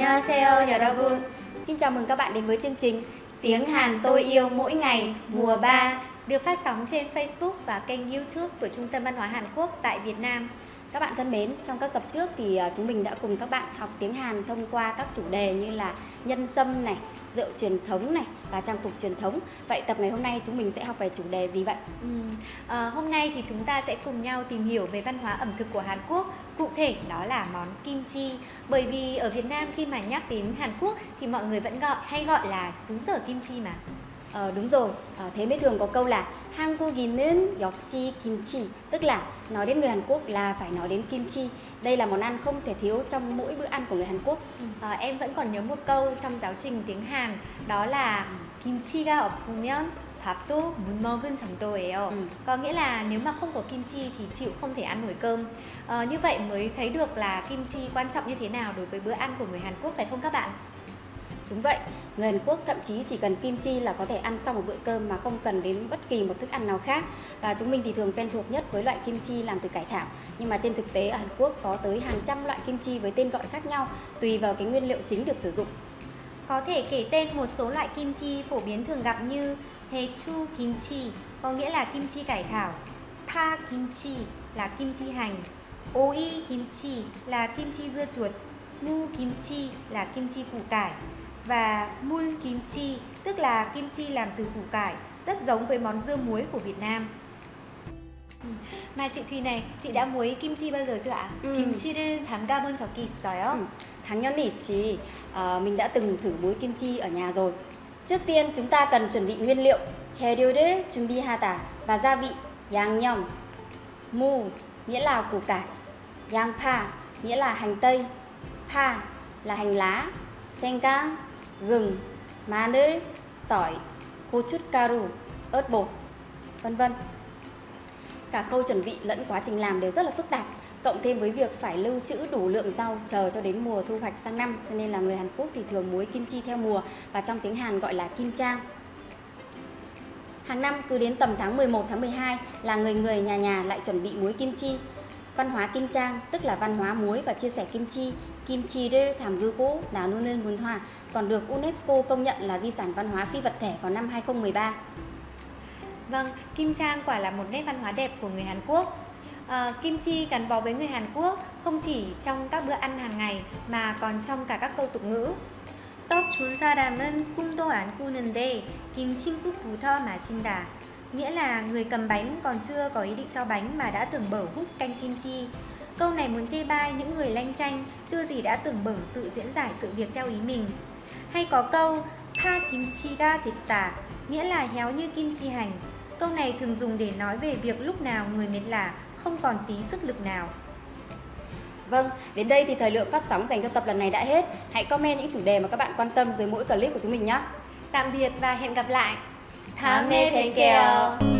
안녕하세요 여러분. Xin chào mừng các bạn đến với chương trình Tiếng Hàn tôi yêu mỗi ngày mùa 3 được phát sóng trên Facebook và kênh YouTube của Trung tâm Văn hóa Hàn Quốc tại Việt Nam. Các bạn thân mến, trong các tập trước thì à, chúng mình đã cùng các bạn học tiếng Hàn thông qua các chủ đề như là nhân sâm này, rượu truyền thống này và trang phục truyền thống. Vậy tập ngày hôm nay chúng mình sẽ học về chủ đề gì vậy? Ừ. À, hôm nay thì chúng ta sẽ cùng nhau tìm hiểu về văn hóa ẩm thực của Hàn Quốc Cụ thể đó là món kim chi Bởi vì ở Việt Nam khi mà nhắc đến Hàn Quốc thì mọi người vẫn gọi hay gọi là xứ sở kim chi mà Ờ, đúng rồi, à, thế mới thường có câu là 한국인은 역시 김치 Tức là nói đến người Hàn Quốc là phải nói đến kim chi Đây là món ăn không thể thiếu trong mỗi bữa ăn của người Hàn Quốc à, Em vẫn còn nhớ một câu trong giáo trình tiếng Hàn Đó là 김치가 없으면 밥도 못 먹은 정도예요. Ừ. Có nghĩa là nếu mà không có kim chi thì chịu không thể ăn nổi cơm. À, như vậy mới thấy được là kim chi quan trọng như thế nào đối với bữa ăn của người Hàn Quốc phải không các bạn? Đúng vậy, người Hàn Quốc thậm chí chỉ cần kim chi là có thể ăn xong một bữa cơm mà không cần đến bất kỳ một thức ăn nào khác. Và chúng mình thì thường quen thuộc nhất với loại kim chi làm từ cải thảo. Nhưng mà trên thực tế ở Hàn Quốc có tới hàng trăm loại kim chi với tên gọi khác nhau tùy vào cái nguyên liệu chính được sử dụng. Có thể kể tên một số loại kim chi phổ biến thường gặp như chu kim chi có nghĩa là kim chi cải thảo, pa kim chi là kim chi hành, oi kim chi là kim chi dưa chuột, mu kim chi là kim chi củ cải và mun kim chi tức là kim chi làm từ củ cải rất giống với món dưa muối của Việt Nam. Ừ. Mà chị Thùy này, chị đã muối kim chi bao giờ chưa ạ? Ừ. 김치를 담가본 적이 있어요? Ừ. 당연히 있지. À, mình đã từng thử muối kim chi ở nhà rồi. Trước tiên chúng ta cần chuẩn bị nguyên liệu 재료를 준비하다 và gia vị 양념, mu nghĩa là củ cải, 양파 nghĩa là hành tây, pa là hành lá, 생강 gừng, maner, tỏi, cô chút caru, ớt bột, vân vân. Cả khâu chuẩn bị lẫn quá trình làm đều rất là phức tạp, cộng thêm với việc phải lưu trữ đủ lượng rau chờ cho đến mùa thu hoạch sang năm, cho nên là người Hàn Quốc thì thường muối kim chi theo mùa và trong tiếng Hàn gọi là kim trang. Hàng năm cứ đến tầm tháng 11 tháng 12 là người người nhà nhà lại chuẩn bị muối kim chi Văn hóa kim chang tức là văn hóa muối và chia sẻ kim chi 김치를 담그고 나누는 문화 còn được UNESCO công nhận là di sản văn hóa phi vật thể vào năm 2013. Vâng, kim trang quả là một nét văn hóa đẹp của người Hàn Quốc. À, kim chi gắn bó với người Hàn Quốc không chỉ trong các bữa ăn hàng ngày mà còn trong cả các câu tục ngữ. 떡 준 사람은 꿈도 안 꾸는데 김치국부터 마신다. nghĩa là người cầm bánh còn chưa có ý định cho bánh mà đã tưởng bở hút canh kim chi. Câu này muốn chê bai những người lanh chanh, chưa gì đã tưởng bở tự diễn giải sự việc theo ý mình. Hay có câu pa kim chi ga tuyệt tả, nghĩa là héo như kim chi hành. Câu này thường dùng để nói về việc lúc nào người mệt lả không còn tí sức lực nào. Vâng, đến đây thì thời lượng phát sóng dành cho tập lần này đã hết. Hãy comment những chủ đề mà các bạn quan tâm dưới mỗi clip của chúng mình nhé. Tạm biệt và hẹn gặp lại. 다음에 뵐게요.